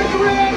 the grave!